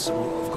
Less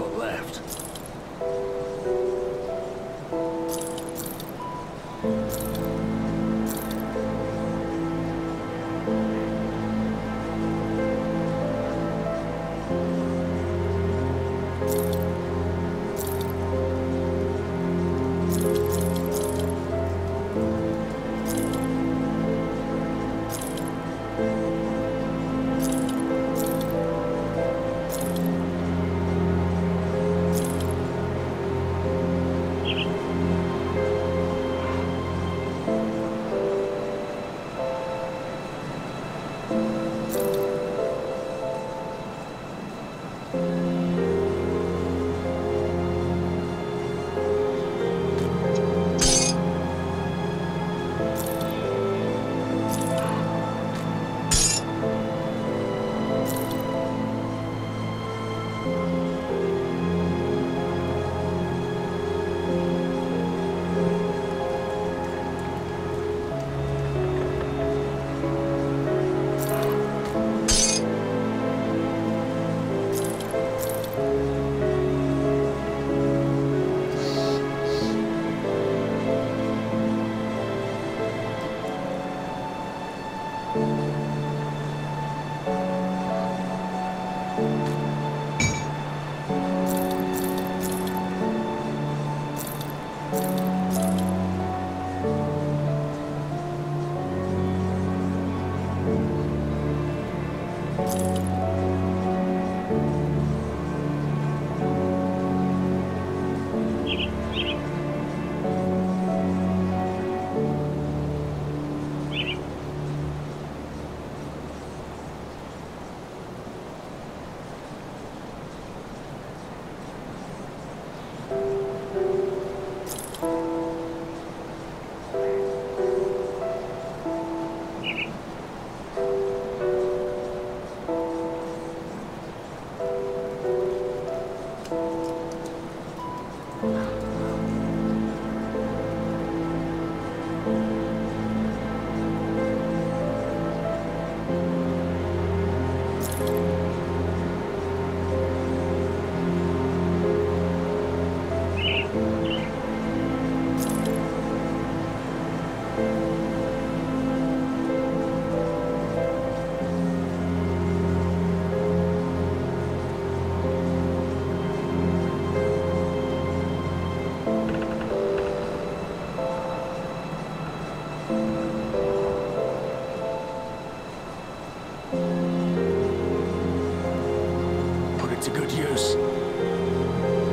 to good use.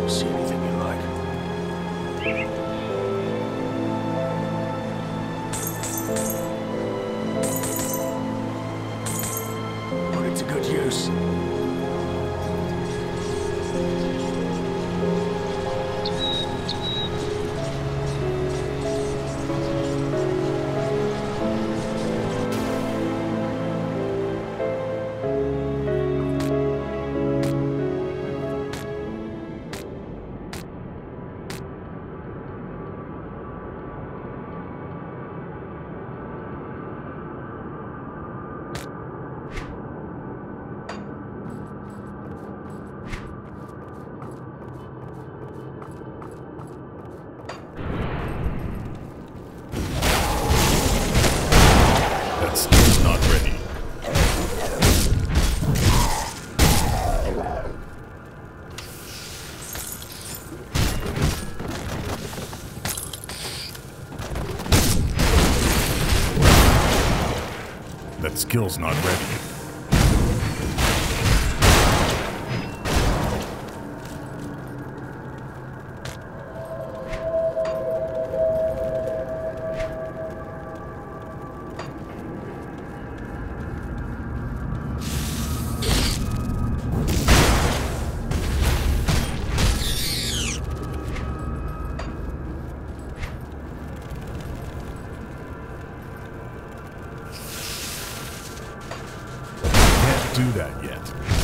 See anything you like. Put it to good use. Skill's not ready. Do that yet.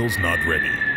Skill's not ready.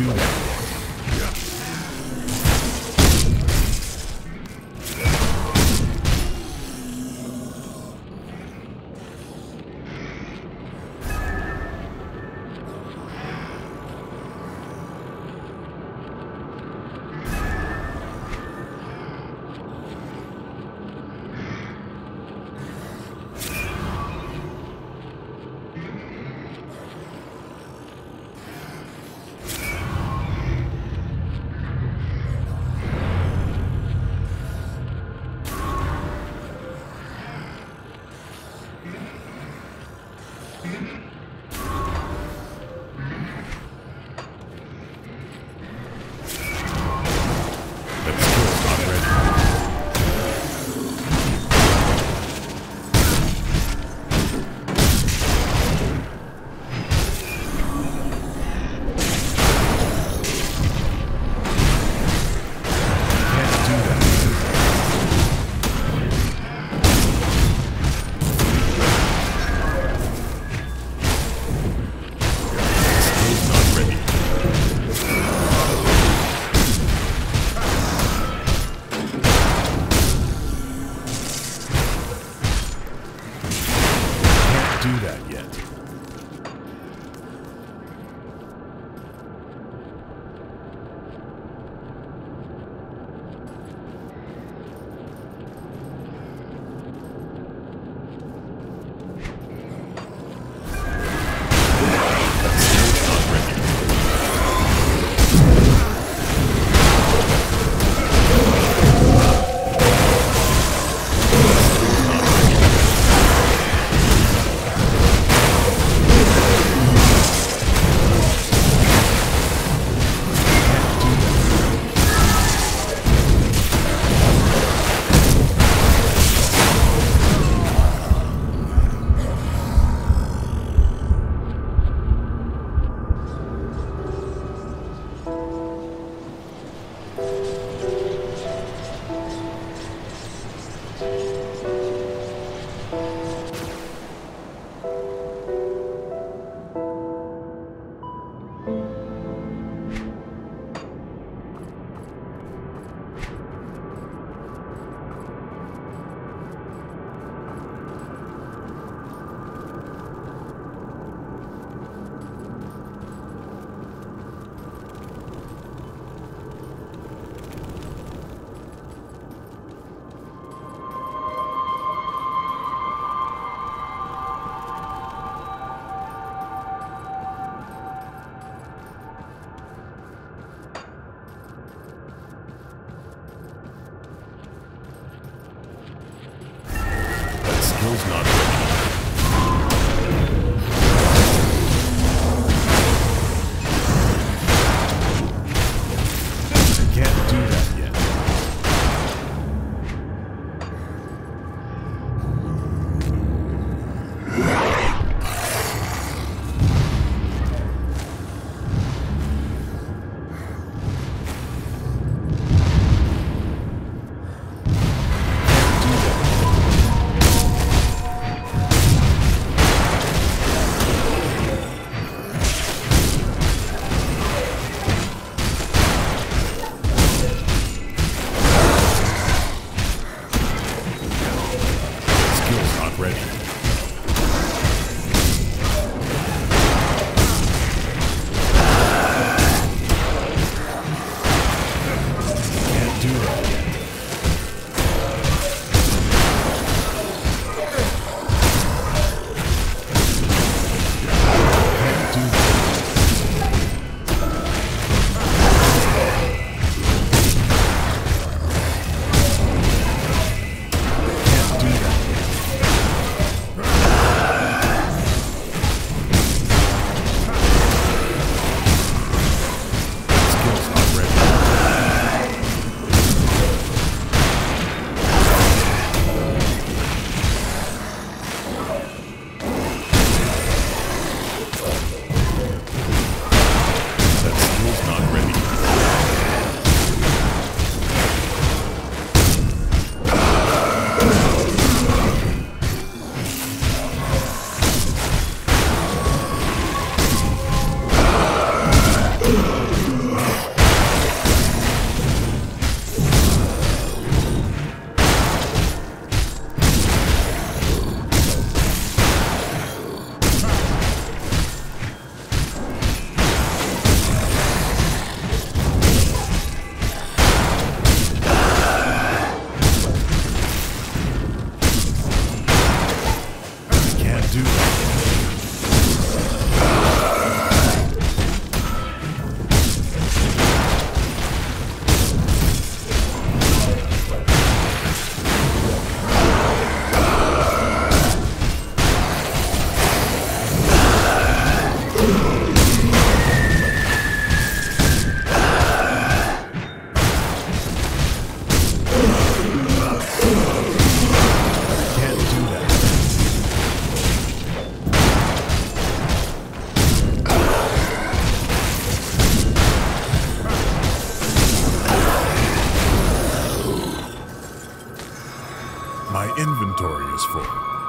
Do that. Do that yet. Skill's not inventory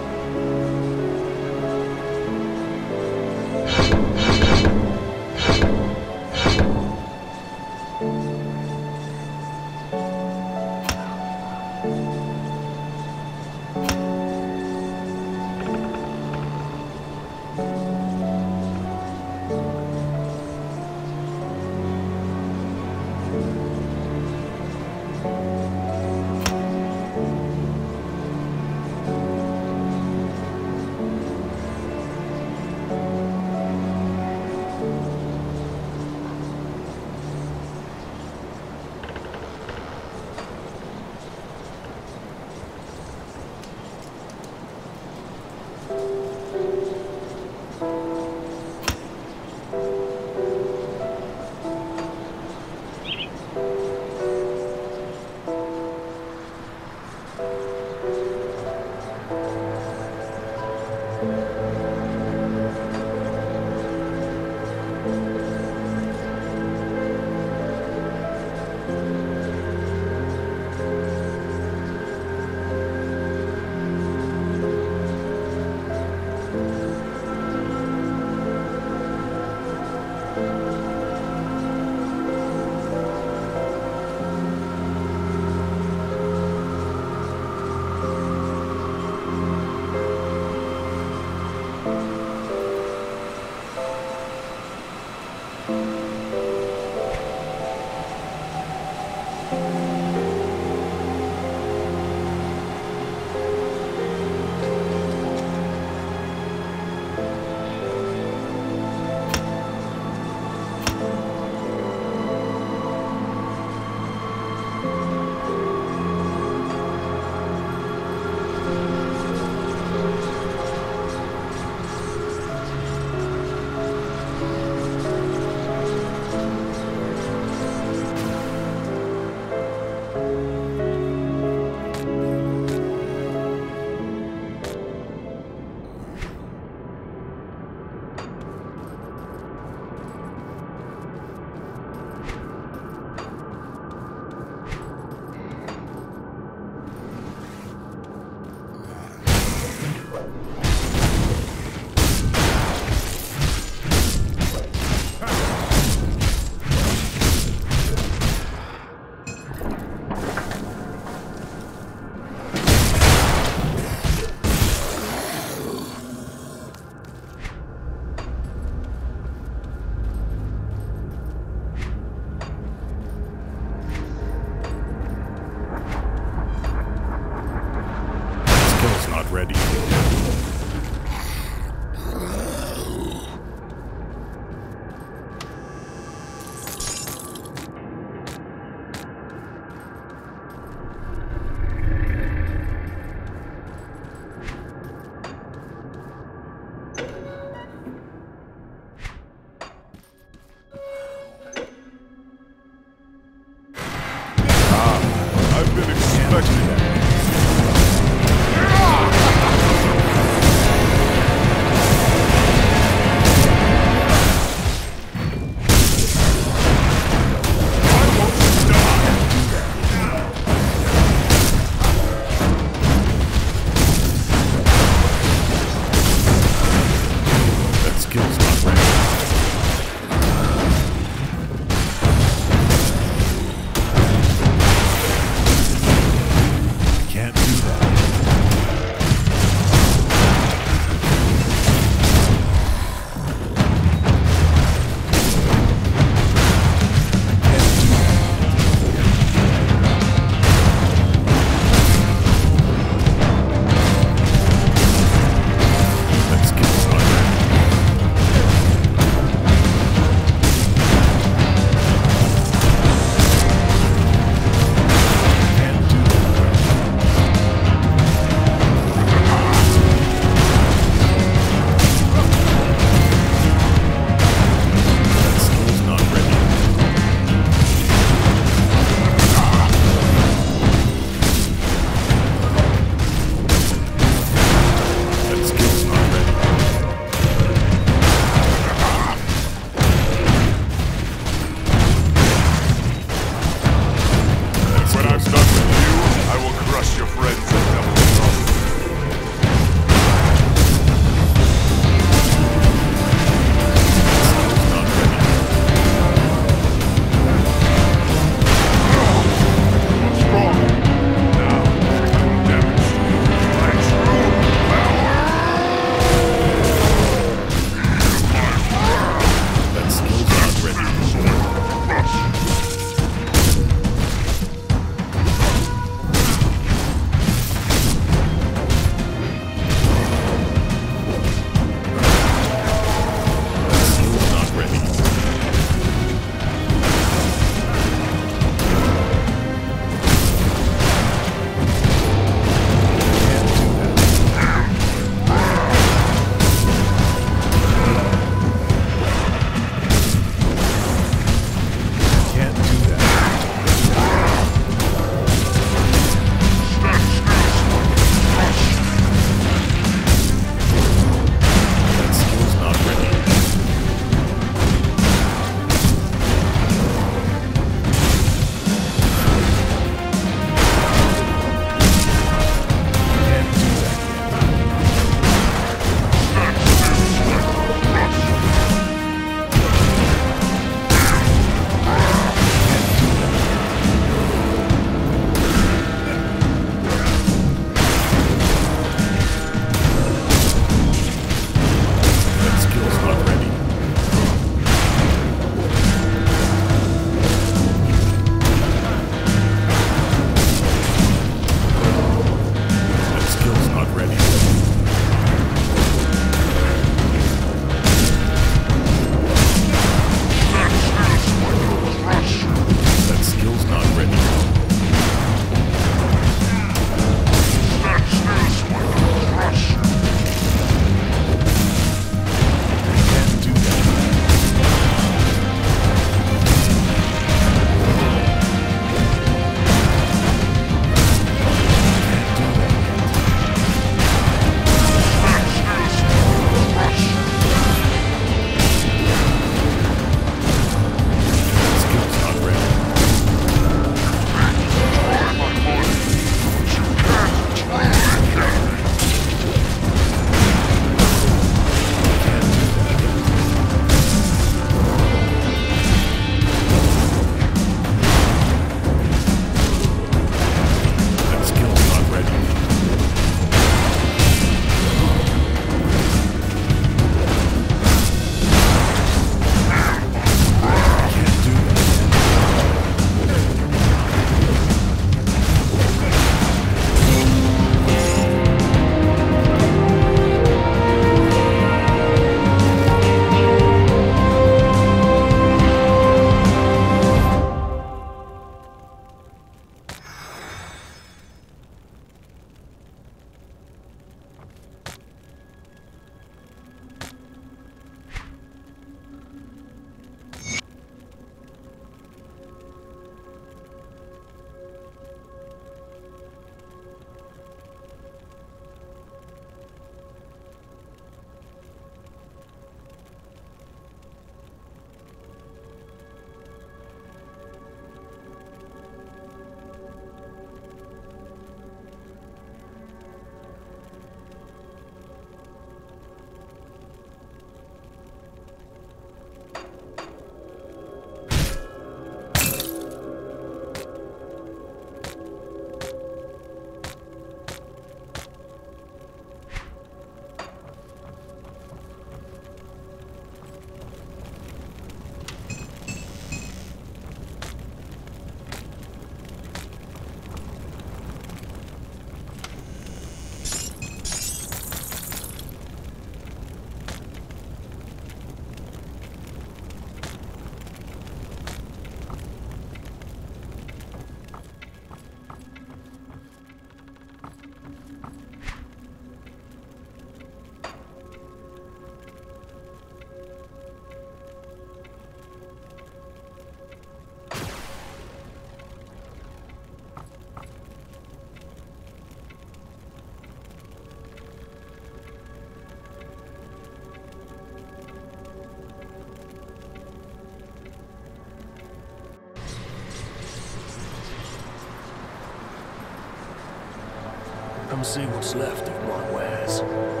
Come see what's left of my wares.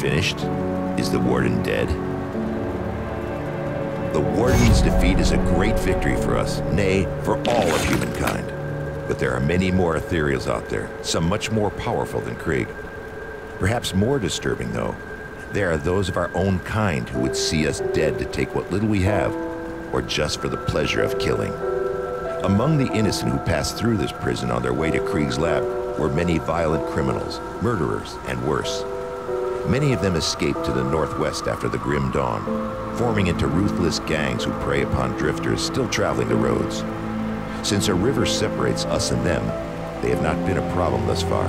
Finished? Is the Warden dead? The Warden's defeat is a great victory for us, nay, for all of humankind. But there are many more ethereals out there, some much more powerful than Krieg. Perhaps more disturbing, though, there are those of our own kind who would see us dead to take what little we have, or just for the pleasure of killing. Among the innocent who passed through this prison on their way to Krieg's lab were many violent criminals, murderers, and worse. Many of them escaped to the northwest after the grim dawn, forming into ruthless gangs who prey upon drifters still traveling the roads. Since a river separates us and them, they have not been a problem thus far.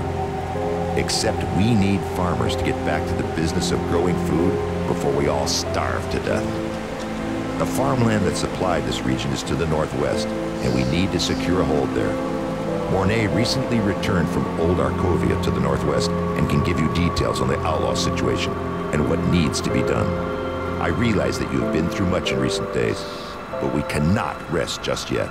Except we need farmers to get back to the business of growing food before we all starve to death. The farmland that supplied this region is to the northwest, and we need to secure a hold there. Mornay recently returned from Old Arkovia to the northwest and can give you details on the outlaw situation and what needs to be done. I realize that you have been through much in recent days, but we cannot rest just yet.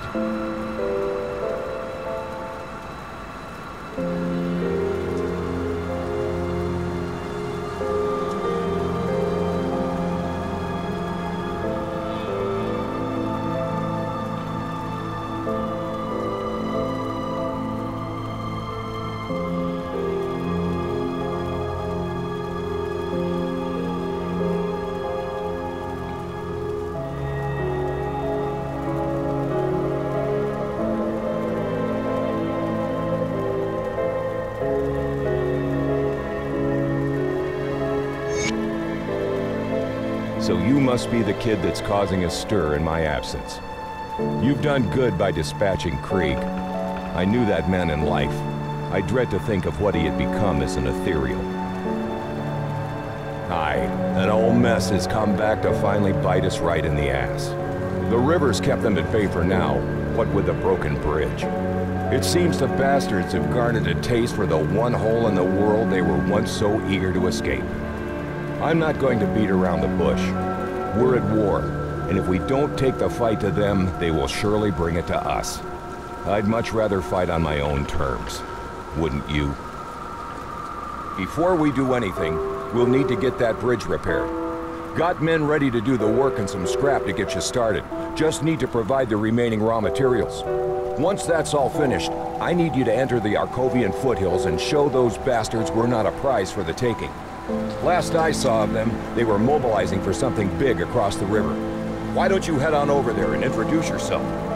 Must be the kid that's causing a stir in my absence. You've done good by dispatching Krieg. I knew that man in life. I dread to think of what he had become as an ethereal. Aye, an old mess has come back to finally bite us right in the ass. The river's kept them at bay for now, what with the broken bridge. It seems the bastards have garnered a taste for the one hole in the world they were once so eager to escape. I'm not going to beat around the bush. We're at war, and if we don't take the fight to them, they will surely bring it to us. I'd much rather fight on my own terms. Wouldn't you? Before we do anything, we'll need to get that bridge repaired. Got men ready to do the work and some scrap to get you started. Just need to provide the remaining raw materials. Once that's all finished, I need you to enter the Arkovian foothills and show those bastards we're not a prize for the taking. Last I saw of them, they were mobilizing for something big across the river. Why don't you head on over there and introduce yourself?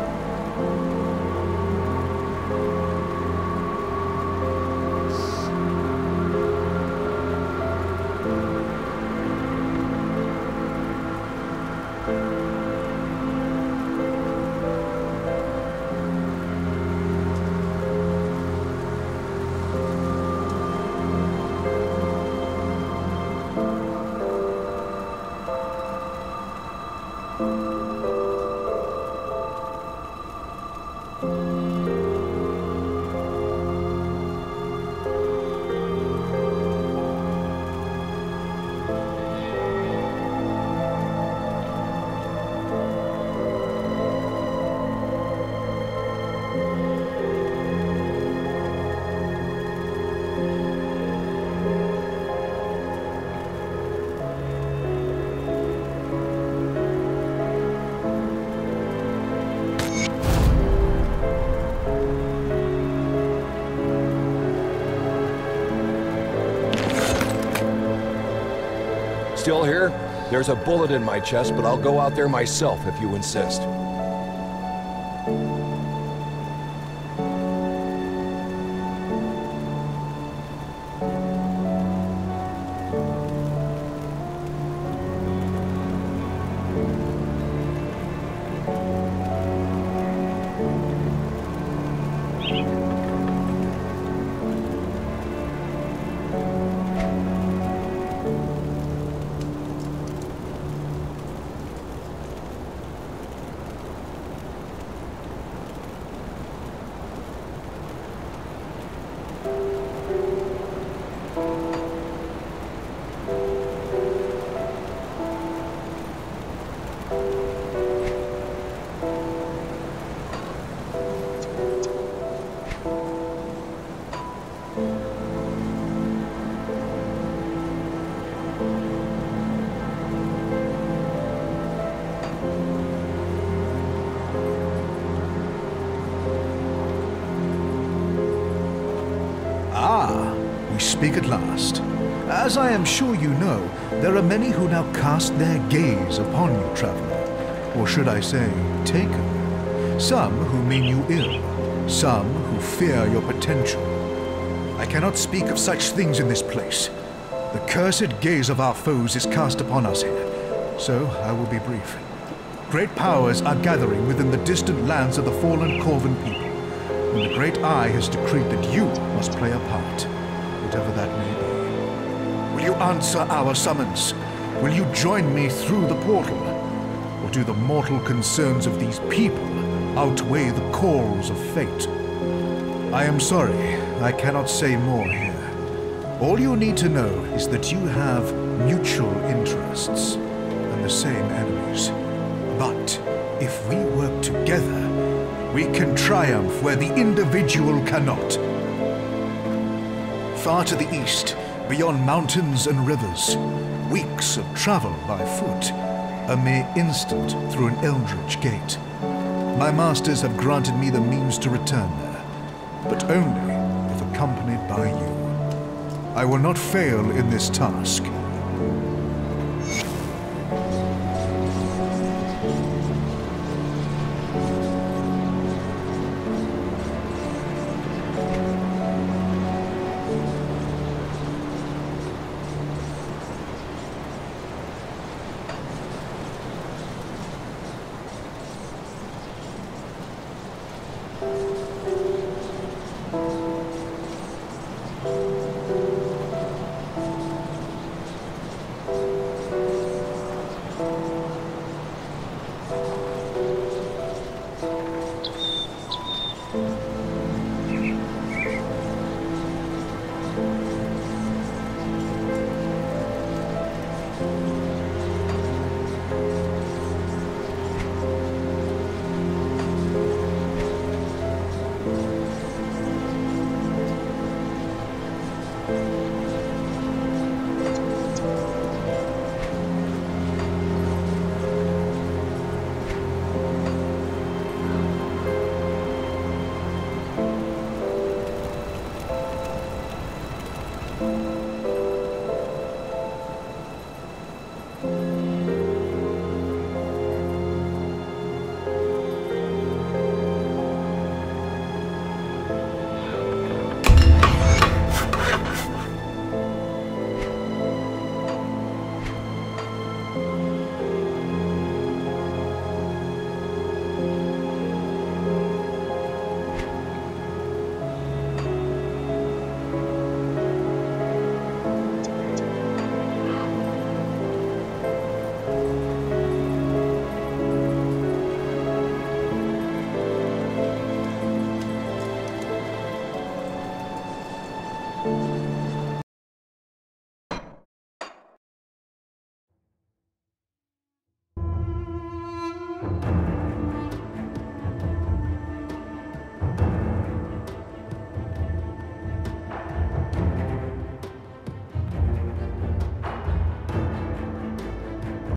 There's a bullet in my chest, but I'll go out there myself if you insist. Speak at last. As I am sure you know, there are many who now cast their gaze upon you, traveler. Or should I say, taken. Some who mean you ill, some who fear your potential. I cannot speak of such things in this place. The cursed gaze of our foes is cast upon us here, so I will be brief. Great powers are gathering within the distant lands of the fallen Korvan people and the Great Eye has decreed that you must play a part, answer our summons? Will you join me through the portal? Or do the mortal concerns of these people outweigh the calls of fate? I am sorry, I cannot say more here. All you need to know is that you have mutual interests and the same enemies. But if we work together, we can triumph where the individual cannot. Far to the east, beyond mountains and rivers, weeks of travel by foot, a mere instant through an eldritch gate. My masters have granted me the means to return there, but only if accompanied by you. I will not fail in this task,